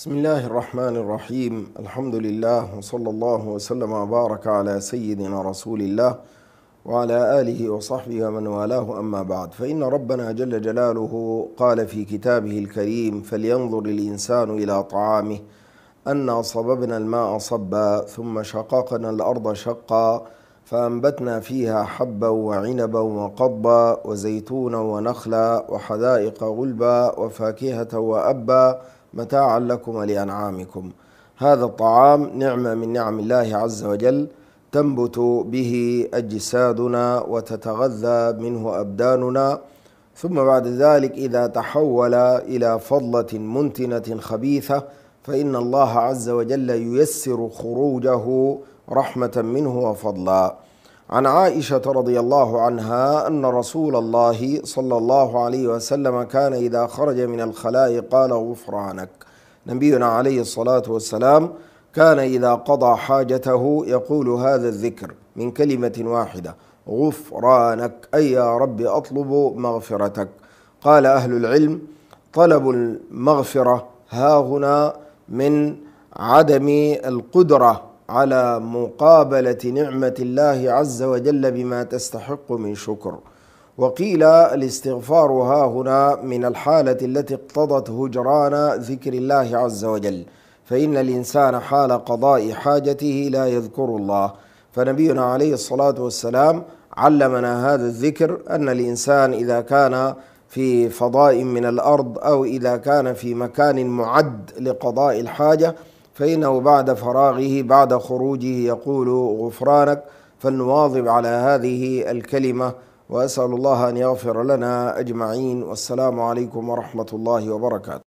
بسم الله الرحمن الرحيم الحمد لله وصلى الله وسلم وبارك على سيدنا رسول الله وعلى اله وصحبه ومن والاه اما بعد فان ربنا جل جلاله قال في كتابه الكريم فلينظر الانسان إلى طعامه انا صببنا الماء صبا ثم شققنا الأرض شقا فانبتنا فيها حبا وعنبا وقضبا وزيتونا ونخلا وحدائق غلبا وفاكهه وابا متاعا لكم ولأنعامكم. هذا الطعام نعمة من نعم الله عز وجل تنبت به أجسادنا وتتغذى منه أبداننا. ثم بعد ذلك إذا تحول إلى فضلة منتنة خبيثة فإن الله عز وجل ييسر خروجه رحمة منه وفضلا. عن عائشة رضي الله عنها أن رسول الله صلى الله عليه وسلم كان إذا خرج من الخلاء قال غفرانك. نبينا عليه الصلاة والسلام كان إذا قضى حاجته يقول هذا الذكر من كلمة واحدة غفرانك أي يا رب أطلب مغفرتك. قال أهل العلم طلب المغفرة ها هنا من عدم القدرة. على مقابلة نعمة الله عز وجل بما تستحق من شكر. وقيل الاستغفار ها هنا من الحالة التي اقتضت هجران ذكر الله عز وجل. فإن الإنسان حال قضاء حاجته لا يذكر الله. فنبينا عليه الصلاة والسلام علمنا هذا الذكر أن الإنسان إذا كان في فضاء من الأرض أو إذا كان في مكان معد لقضاء الحاجة فإنه بعد فراغه بعد خروجه يقول غفرانك فلنواظب على هذه الكلمة وأسأل الله أن يغفر لنا أجمعين. والسلام عليكم ورحمة الله وبركاته.